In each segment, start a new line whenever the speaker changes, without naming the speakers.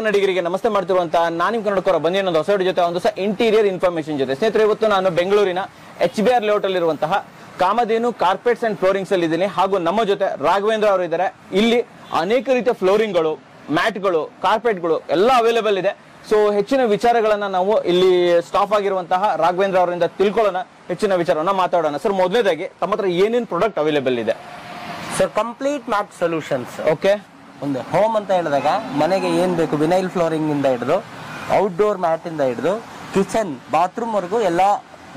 ಕನ್ನಡಿಗರಿಗೆ ನಮಸ್ತೆ ಮಾಡ್ತಿರುವಂತ ನಾನು ನಿಮ್ ಕನ್ನಡಕರ ಬಂದಿ ಅನ್ನೋದು ಹೊಸ ಜೊತೆ ಒಂದು ಸಹ ಇಂಟೀರಿಯರ್ ಇನ್ಫಾರ್ಮೇಶನ್ ಜೊತೆ. ಸ್ನೇಹಿತರೆ ಇವತ್ತು ನಾನು ಬೆಂಗಳೂರಿನ ಎಚ್ ಬಿ ಆರ್ ಲೇಔಟ್ ಅಲ್ಲಿರುವಂತಹ ಕಾಮಧೇನು ಕಾರ್ಪೆಟ್ಸ್ ಅಂಡ್ ಫ್ಲೋರಿಂಗ್ಸ್ ಅಲ್ಲಿ ಇದ್ದೀನಿ. ಹಾಗೂ ನಮ್ಮ ಜೊತೆ ರಾಘವೇಂದ್ರ ಅವರು ಇದ್ದಾರೆ. ಇಲ್ಲಿ ಅನೇಕ ರೀತಿಯ ಫ್ಲೋರಿಂಗ್ಗಳು ಮ್ಯಾಟ್ಗಳು ಕಾರ್ಪೆಟ್ಗಳು ಎಲ್ಲ ಅವೈಲೇಬಲ್ ಇದೆ. ಸೊ ಹೆಚ್ಚಿನ ವಿಚಾರಗಳನ್ನ ನಾವು ಇಲ್ಲಿ ಸ್ಟಾಫ್ ಆಗಿರುವಂತಹ ರಾಘವೇಂದ್ರ ಅವರಿಂದ ತಿಳ್ಕೊಳ್ಳೋಣ. ಹೆಚ್ಚಿನ ವಿಚಾರವನ್ನ ಮಾತಾಡೋಣ. ಸರ್ ಮೊದಲನೇದಾಗಿ ತಮ್ಮ ಹತ್ರ ಏನೇನು ಪ್ರಾಡಕ್ಟ್ ಅವೈಲೇಬಲ್ ಇದೆ?
Sir complete mat solutions
okay
ಒಂದು ಹೋಮ್ ಅಂತ ಹೇಳಿದಾಗ ಮನೆಗೆ ಏನ್ ಬೇಕು? ವಿನೈಲ್ ಫ್ಲೋರಿಂಗ್ ಇಂದ ಹಿಡಿದು ಔಟ್ಡೋರ್ ಮ್ಯಾಟ್ ಇಂದ ಹಿಡಿದು ಕಿಚನ್ ಬಾತ್ರೂಮ್ ವರೆಗೂ ಎಲ್ಲಾ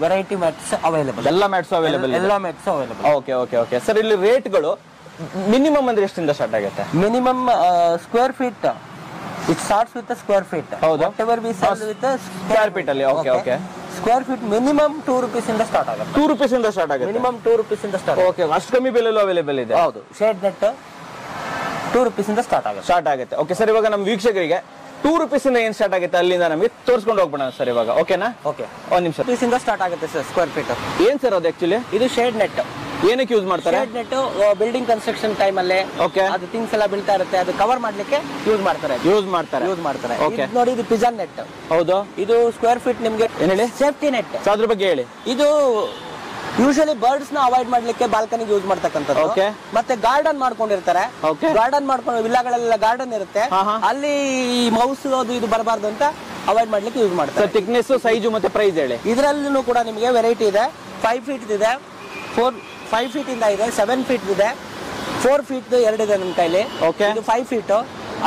ವೆರೈಟಿ ಮ್ಯಾಟ್ಸ್ ಅವೈಲೇಬಲ್
ಎಲ್ಲ ಮ್ಯಾಟ್ಸ್ ಅವೈಲೇಬಲ್ ಎಲ್ಲ
ಎಲ್ಲಾ mats available
okay okay okay sir ಇಲ್ಲಿ ರೇಟ್ಗಳು ಮಿನಿಮಮ್ ಅಂದ್ರೆ ಎಷ್ಟಿಂದ ಸ್ಟಾರ್ಟ್ ಆಗುತ್ತೆ?
Minimum square feet it starts with square feet
ಹೌದು.
Ever we sell with
square feet ಅಲ್ಲಿ. Okay okay
square feet minimum two rupees ಇಂದ ಸ್ಟಾರ್ಟ್ ಆಗುತ್ತೆ.
ಟೂ ರುಪೀಸ್ ಇಂದ ಸ್ಟಾರ್ಟ್ ಆಗುತ್ತೆ.
ಮಿನಿಮಮ್ ಟೂ ರುಪೀಸ್ ಇಂದ ಸ್ಟಾರ್ಟ್
ಓಕೆ ಅಷ್ಟು ಕಮ್ಮಿ ಬೆಲೆಲ್ಲೂ ಅವೈಲೇಬಲ್ ಇದೆ.
ಹೌದು. ಶೇಡ್ ನೆಟ್ ಟೂ ರುಪೀಸಿಂದ ಸ್ಟಾರ್ಟ್ ಆಗುತ್ತೆ.
ಸ್ಟಾರ್ಟ್ ಆಗುತ್ತೆ. ಓಕೆ ಸರ್ ಇವಾಗ ನಮ್ಮ ವೀಕ್ಷಕರಿಗೆ ಟೂ ರುಪೀಸ್ ಇಂದ ಏನ್ ಸ್ಟಾರ್ಟ್ ಆಗುತ್ತೆ ಅಲ್ಲಿಂದ ನಮಗೆ ತೋರಿಸ್ಕೊಂಡು ಹೋಗ್ಬೋಣ ಸರ್ ಇವಾಗ. ಓಕೆನಾ
ಓಕೆ
ಒಂದು ನಿಮಿಷ.
ರುಪೀಸ್ ಇಂದ ಸ್ಟಾರ್ಟ್ ಆಗುತ್ತೆ ಸರ್ ಸ್ಕ್ವೇರ್ ಫೀಟ್
ಏನ್ ಸರ್ ಅದು ಆಕ್ಚುಲಿ
ಇದು ಶೇಡ್ ನೆಟ್
ಏನಕ್ಕೆ ಯೂಸ್ ಮಾಡ್ತಾರೆ?
Shade net building construction time ಅಲ್ಲಿ.
ಓಕೆ
ಅದು ಥಿಂಗ್ಸ್ ಎಲ್ಲ ಬೀಳ್ತಾ ಇರುತ್ತೆ ಅದು ಕವರ್ ಮಾಡ್ಲಿಕ್ಕೆ ಯೂಸ್ ಮಾಡ್ತಾರೆ.
ಯೂಸ್ ಮಾಡ್ತಾರೆ.
ಯೂಸ್ ಮಾಡ್ತಾರೆ.
ಓಕೆ
ಇದ್ ನೋಡಿ ಇದು ಪಿಜನ್ ನೆಟ್
ಹೌದು.
ಇದು ಸ್ಕ್ವೇರ್ ಫೀಟ್ ನಿಮಗೆ
ಏನು ಹೇಳಿ?
ಸೇಫ್ಟಿ ನೆಟ್
ಸೊ ಅದ್ರ ಬಗ್ಗೆ ಹೇಳಿ.
ಇದು ಯೂಶಲಿ ಬರ್ಡ್ಸ್ನ ಅವಾಯ್ಡ್ ಮಾಡ್ಲಿಕ್ಕೆ ಬಾಲ್ಕನಿಗೆ ಯೂಸ್ ಮಾಡ್ತಕ್ಕಂಥದ್ದು. ಮತ್ತೆ ಗಾರ್ಡನ್ ಮಾಡ್ಕೊಂಡಿರ್ತಾರೆ. ಗಾರ್ಡನ್ ಮಾಡ್ಕೊಂಡು ವಿಲ್ಲಾಗಳೆಲ್ಲ ಗಾರ್ಡನ್ ಇರುತ್ತೆ. ಅಲ್ಲಿ ಮೌಸ್ ಅದು ಇದು ಬರಬಾರ್ದು ಅಂತ ಅವಾಯ್ಡ್ ಮಾಡ್ಲಿಕ್ಕೆ ಯೂಸ್ ಮಾಡ್ತಾರೆ.
ಥಿಕ್ನೆಸ್ ಸೈಜು ಮತ್ತೆ ಪ್ರೈಸ್ ಹೇಳಿ.
ಇದರಲ್ಲೂ ಕೂಡ ನಿಮಗೆ ವೆರೈಟಿ ಇದೆ. ಫೈವ್ ಫೀಟ್ ಇದೆ. ಫೋರ್ ಫೈವ್ ಫೀಟ್ ಇಂದ ಇದೆ. ಸೆವೆನ್ ಫೀಟ್ ಇದೆ. ಫೋರ್ ಫೀಟ್ ಎರಡು ಇದೆ ನನ್ನ ಕೈಲಿ. ಇದು ಫೈವ್ ಫೀಟ್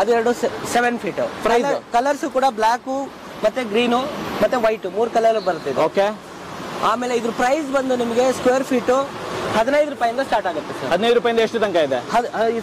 ಅದು ಎರಡು ಸೆವೆನ್ ಫೀಟ್
ಪ್ರೈಸ್
ಕಲರ್ಸ್ ಕೂಡ ಬ್ಲಾಕ್ ಮತ್ತೆ ಗ್ರೀನು ಮತ್ತೆ ವೈಟ್ ಮೂರ್ ಕಲರ್ ಬರುತ್ತೆ ಆಮೇಲೆ ಇದ್ರ ಪ್ರೈಸ್ ಬಂದು ನಿಮಗೆ ಸ್ಕ್ವೇರ್ ಫೀಟ್ ಹದಿನೈದು ರೂಪಾಯಿಂದ ಸ್ಟಾರ್ಟ್ ಆಗುತ್ತೆ ಸರ್
ಹದಿನೈದು ರೂಪಾಯಿಂದ ಎಷ್ಟು ತನಕ ಇದೆ?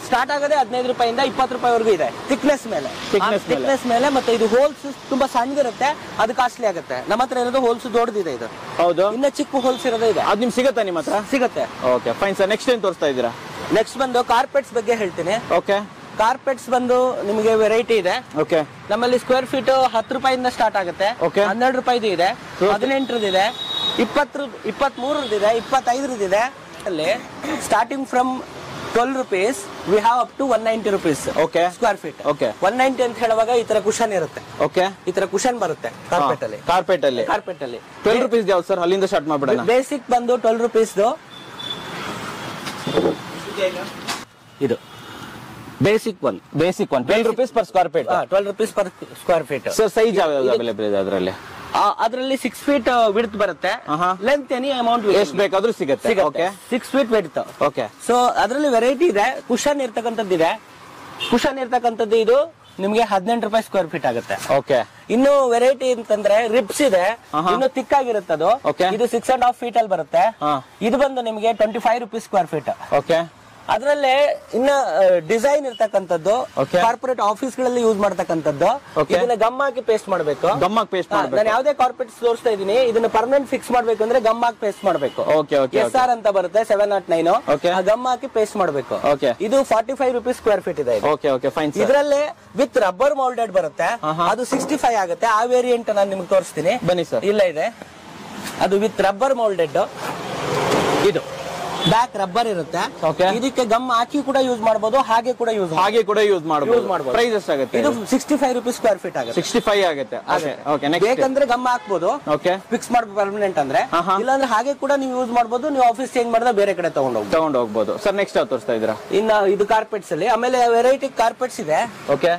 ಸ್ಟಾರ್ಟ್ ಆಗೋದೇ ಹದಿನೈದು ರೂಪಾಯಿಂದ ಇಪ್ಪತ್ತು ರೂಪಾಯಿವರೆಗೂ ಇದೆ. ಥಿಕ್ನೆಸ್ ಮೇಲೆ. ಥಿಕ್ನೆಸ್ ಮೇಲೆ. ಮತ್ತೆ ಇದು ಹೋಲ್ಸ್ ತುಂಬಾ ಸಣ್ಣದಿರುತ್ತೆ ಅದು ಕಾಸ್ಟ್ಲಿ ಆಗುತ್ತೆ. ನಮ್ಮ ಹತ್ರ ಇರೋದು ಹೋಲ್ಸ್ ದೊಡ್ಡದಿದೆ ಇದು.
ಹೌದು.
ಇನ್ನ ಚಿಕ್ಕ ಹೋಲ್ಸ್ ಇರೋದೇ ಇದೆ.
ಅದು ನಿಮ್ಗೆ ಸಿಗುತ್ತಾ ನಿಮ್ಮ ಹತ್ರ?
ಸಿಗುತ್ತೆ.
ಓಕೆ ಫೈನ್ ಸರ್ ನೆಕ್ಸ್ಟ್ ಏನು ತೋರಿಸ್ತಾ ಇದ್ದೀರಾ?
ನೆಕ್ಸ್ಟ್ ಬಂದು ಕಾರ್ಪೆಟ್ಸ್ ಬಗ್ಗೆ ಹೇಳ್ತೀನಿ.
ಓಕೆ
ಕಾರ್ಪೆಟ್ಸ್ ಬಂದು ನಿಮಗೆ ವೆರೈಟಿ ಇದೆ.
ಓಕೆ
ನಮ್ಮಲ್ಲಿ ಸ್ಕ್ವೇರ್ ಫೀಟ್ ಹತ್ತು ರೂಪಾಯಿಂದ ಸ್ಟಾರ್ಟ್ ಆಗುತ್ತೆ. ಹನ್ನೆರಡು ರೂಪಾಯಿದು ಇದೆ. ಹದಿನೆಂಟರದ್ದು ಇದೆ. ಇಪ್ಪತ್ತು ಇಪ್ಪತ್ತ್ ಮೂರದ್ದು ಇದೆ ಇಪ್ಪತ್ತೈದರದ್ದು ಇದೆ ಅಲ್ಲಿ starting from twelve rupees we have up to one ninety rupees
okay
square feet
okay
one ninety ಅಂತ ಹೇಳುವಾಗ ಈ ತರ ಕುಶನ್ ಇರುತ್ತೆ.
ಓಕೆ
ಈ ತರ ಕುಶನ್ ಬರುತ್ತೆ ಕಾರ್ಪೆಟ್ ಅಲ್ಲಿ
ಕಾರ್ಪೆಟ್ ಅಲ್ಲಿ
ಕಾರ್ಪೆಟ್ ಅಲ್ಲಿ
ಟ್ವೆಲ್ ರುಪೀಸ್ ಯಾವ್ದು ಸರ್ ಅಲ್ಲಿಂದ ಸ್ಟಾರ್ಟ್ ಮಾಡ್ಬಿಡೋಣ.
ಬೇಸಿಕ್ ಬಂದು ಟ್ವೆಲ್ ರುಪೀಸ್ ಇದು. Basic one
basic one twelve rupees per square feet
twelve rupees per square feet
sir size ಯಾವ್ದು ಅವೈಲೇಬಲ್ ಇದೆ ಅದರಲ್ಲಿ?
ಅದರಲ್ಲಿ ಸಿಕ್ಸ್ ಫೀಟ್ ವಿಡ್ತ್ ಬರುತ್ತೆ. ಲೆಂತ್ ಎನಿ ಅಮೌಂಟ್
ಎಷ್ಟು ಬೇಕಾದ್ರೂ ಸಿಗುತ್ತೆ. Okay
six feet width
okay
so ಅದರಲ್ಲಿ ವೆರೈಟಿ ಇದೆ. ಕುಶನ್ ಇರ್ತಕ್ಕಂಥದ್ದು ಇದೆ. ಕುಶನ್ ಇರ್ತಕ್ಕಂಥದ್ದು ಇದು ನಿಮ್ಗೆ ಹದಿನೆಂಟು ರೂಪಾಯಿ ಸ್ಕ್ವೇರ್ ಫೀಟ್ ಆಗುತ್ತೆ.
ಓಕೆ
ಇನ್ನು ವೆರೈಟಿ ಅಂತಂದ್ರೆ ರಿಪ್ಸ್ ಇದೆ.
ಇನ್ನು
ಇನ್ನು ತಿಕ್ಕಾಗಿರುತ್ತೆ ಅದು. ಇದು ಸಿಕ್ಸ್ ಅಂಡ್ ಹಾಫ್ ಫೀಟ್ ಅಲ್ಲಿ ಬರುತ್ತೆ.
ಹಾ.
ಇದು ಬಂದು ನಿಮಗೆ twenty five rupees square feet
okay
ಅದರಲ್ಲೇ ಇನ್ನ ಡಿಸೈನ್ ಇರ್ತಕ್ಕಂಥದ್ದು ಕಾರ್ಪೊರೇಟ್ ಆಫೀಸ್ಗಳಲ್ಲಿ ಯೂಸ್ ಮಾಡ್ತಕ್ಕಂಥದ್ದು. ಇದನ್ನ ಗಮ್ ಹಾಕಿ ಪೇಸ್ಟ್ ಮಾಡಬೇಕು.
ಗಮ್ಮಾಗಿ ಪೇಸ್ಟ್
ನಾನು ಯಾವುದೇ ಕಾರ್ಪೊರೇಟ್ ತೋರಿಸ್ತಾ ಇದೀನಿ ಇದನ್ನ ಪರ್ಮನೆಂಟ್ ಫಿಕ್ಸ್ ಮಾಡ್ಬೇಕು ಅಂದ್ರೆ ಗಮ್ ಹಾಕಿ ಪೇಸ್ಟ್ ಮಾಡಬೇಕು. ಎಸ್ ಆರ್ ಅಂತ ಬರುತ್ತೆ ಸೆವೆನ್ ನಾಟ್ ನೈನ್. ಗಮ್ ಹಾಕಿ ಪೇಸ್ಟ್ ಮಾಡಬೇಕು. ಇದು forty five rupees square feet ಇದೆ ಇದು.
ಓಕೆ ಓಕೆ ಫೈನ್ ಸರ್
ಇದರಲ್ಲೇ ವಿತ್ ರಬ್ಬರ್ ಮೌಲ್ಡೆಡ್ ಬರುತ್ತೆ.
ಆಹಾ.
ಅದು ಸಿಕ್ಸ್ಟಿ ಫೈವ್ ಆಗುತ್ತೆ. ಆ ವೇರಿಯಂಟ್ ನಾನು ನಿಮ್ಗೆ ತೋರಿಸ್ತೀನಿ.
ಬನ್ನಿ ಸರ್
ಇಲ್ಲ ಇದೆ. ಅದು ವಿತ್ ರಬ್ಬರ್ ಮೌಲ್ಡೆಡ್ ಇದು. ಬ್ಯಾಕ್ ರಬ್ಬರ್ ಇರುತ್ತೆ. ಇದಕ್ಕೆ ಗಮ್ ಹಾಕಿ ಕೂಡ ಯೂಸ್ ಮಾಡಬಹುದು ಹಾಗೆ ಕೂಡ ಯೂಸ್
ಹಾಗೆ ಕೂಡ ಯೂಸ್ ಮಾಡಬಹುದು. ಪ್ರೈಸ್ ಎಷ್ಟಾಗುತ್ತೆ
ಇದು sixty five rupees square feet ಆಗುತ್ತೆ.
ಸಿಕ್ಸ್ಟಿ ಫೈವ್ ಆಗುತ್ತೆ
ಬೇಕಂದ್ರೆ ಗಮ್ ಹಾಕ್ಬೋದು.
ಓಕೆ
ಫಿಕ್ಸ್ ಮಾಡ್ಬೋದು ಪರ್ಮನೆಂಟ್ ಅಂದ್ರೆ.
ಆಹಾ.
ಇಲ್ಲಾಂದ್ರೆ ಹಾಗೆ ಕೂಡ ನೀವು ಯೂಸ್ ಮಾಡಬಹುದು ನೀವು ಆಫೀಸ್ ಚೇಂಜ್ ಮಾಡಿದ್ರೆ ಬೇರೆ ಕಡೆ ತಗೊಂಡು ಹೋಗಿ
ತಗೊಂಡು ಹೋಗ್ಬೋದು ಸರ್ ನೆಕ್ಸ್ಟ್ ಯಾವ ತೋರಿಸ್ತಾ ಇದ್ರ
ಇನ್ನ ಇದು ಕಾರ್ಪೆಟ್ಸ್ ಅಲ್ಲಿ. ಆಮೇಲೆ ವೆರೈಟಿ ಕಾರ್ಪೆಟ್ಸ್ ಇದೆ.
ಓಕೆ